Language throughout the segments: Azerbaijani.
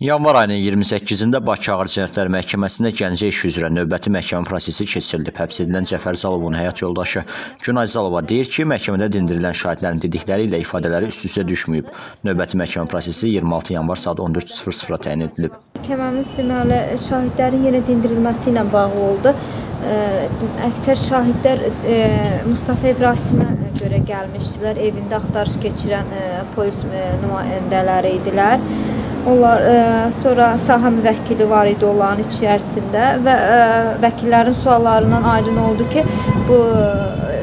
Yanvar ayının 28-də Bakı Ağır Cinayətlər Məhkəməsində Gəncə işi üzrə növbəti məhkəmə prosesi keçirilib. Həbs edilən Cəfər Zalovun həyat yoldaşı Günay Zalova deyir ki, məhkəmədə dindirilən şahidlərin dedikləri ilə ifadələri üst-üstə düşməyib. Növbəti məhkəmə prosesi 26 yanvar saat 14:00-da təyin edilib. Məhkəməmiz deməli şahidlərin yenə dindirilməsi ilə bağlı oldu. Əksər şahidlər Mustafa Rasimə görə gəlmişdilər. Evində axtarış keçirən polis nümayəndələri idilər. Onlar ə, sonra sahə müvəkkili var idi onların içərisində və ə, vəkillərin suallarından aydın oldu ki, bu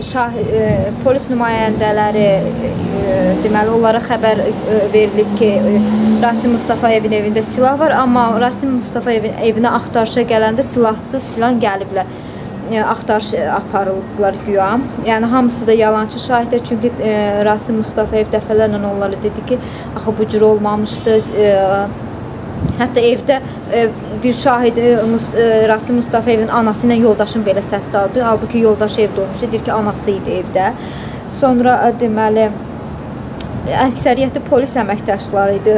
şah ə, polis nümayəndələri ə, deməli onlara xəbər ə, verilib ki, ə, Rasim Mustafayevin evində silah var, amma Rasim Mustafayevin evinə axtarışa gələndə silahsız filan gəliblər axtarış aparılıblar güya. Yəni hamısı da yalançı şahiddir. Çünki e, Rasim Mustafayev dəfələrlə onlara dedi ki, axı bu cür olmamışdı. E, hətta evdə e, bir şahid e, Rasim Mustafayevin anası ilə yoldaşın belə səhv saldı. Halbuki yoldaşı evdə olmuşdu. Deyir ki, anası idi evdə. Sonra deməli əksəriyyəti polis əməkdaşları idi.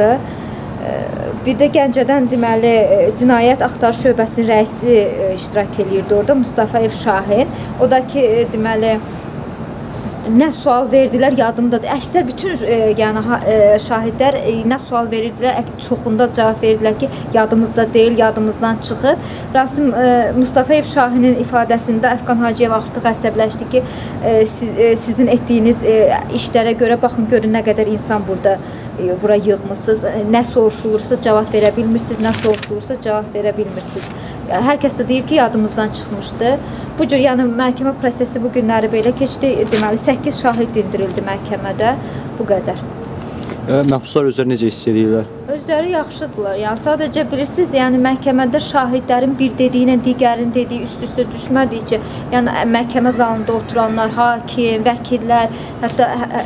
Bir də Gəncədən deməli cinayət axtarış şöbəsinin rəisi iştirak eləyirdi orada Mustafayev Şahin. O da ki deməli nə sual verdilər yadımdadır. Əksər bütün e, yəni e, şahidlər e, nə sual verirdilər, çoxunda cavab verdilər ki, yadımızda deyil, yadımızdan çıxıb. Rasim e, Mustafayev Şahinin ifadəsində Əfqan Hacıyev artıq əsəbləşdi ki, e, siz, e, sizin etdiyiniz e, işlərə görə baxın görün nə qədər insan burada e, bura yığmısınız. Nə soruşulursa cavab verə bilmirsiniz, nə soruşulursa cavab verə bilmirsiniz. Hər kəs də deyir ki, yadımızdan çıxmışdı. Bu cür yəni məhkəmə prosesi bu günləri belə keçdi. Deməli 8 şahid dindirildi məhkəmədə. Bu qədər. Məhbuslar özləri necə hiss edirlər? Özləri yaxşıdırlar. Yəni sadəcə bilirsiniz, yəni məhkəmədə şahidlərin bir dediyi ilə digərinin dediyi üst-üstə düşmədikcə, yəni məhkəmə zalında oturanlar, hakim, vəkillər, hətta hə, hə,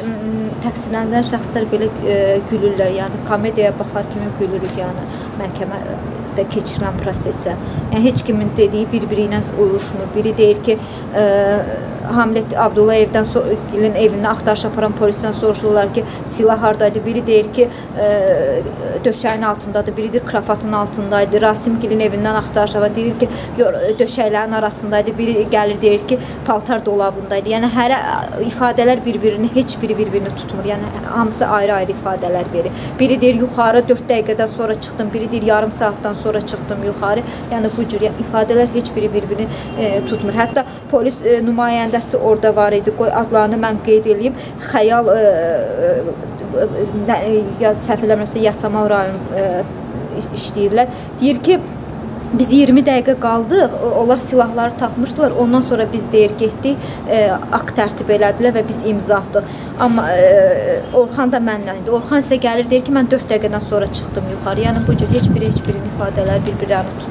təqsirləndirilən şəxslər belə e, gülürlər. Yəni komediyaya baxar kimi gülürük, yəni məhkəmədə keçirilən prosesə. Yəni heç kimin dediyi bir-biri ilə uyuşmur. Biri deyir ki, e, Hamilə Abdullayevdən ilin evini axtarış aparan polisdən soruşurlar ki, silah hardaydı. Biri deyir ki, e, döşəyin altındadır, biri deyir krafatın altındaydı. Rasimgilin evindən axtarış aparan deyir ki, döşəklərin arasındaydı. Biri gəlir deyir ki, paltar dolabındaydı. Yəni hər ifadələr bir-birini heç biri bir-birini tutmur. Yəni hamısı ayrı-ayrı ifadələr verir. Biri deyir yuxarı 4 dəqiqədən sonra çıxdım, biri deyir yarım saatdan sonra çıxdım yuxarı. Yəni bu cür yəni, ifadələr heç biri bir-birini e, tutmur. Hətta polis e, nümayəndə nümayəndəsi orada var idi. Qoy adlarını mən qeyd eləyim. Xəyal ə, ə, ya səhv eləmirəmsə Yasamal rayon ə, işləyirlər. Deyir ki, Biz 20 dəqiqə qaldıq. Onlar silahları tapmışdılar. Ondan sonra biz deyir getdik, e, akt tərtib elədilər və biz imza atdıq. Amma e, Orxan da mənlə idi. Orxan isə gəlir deyir ki, mən 4 dəqiqədən sonra çıxdım yuxarı. Yəni bu cür heç biri heç birinin ifadələri bir-birlərini tutmur.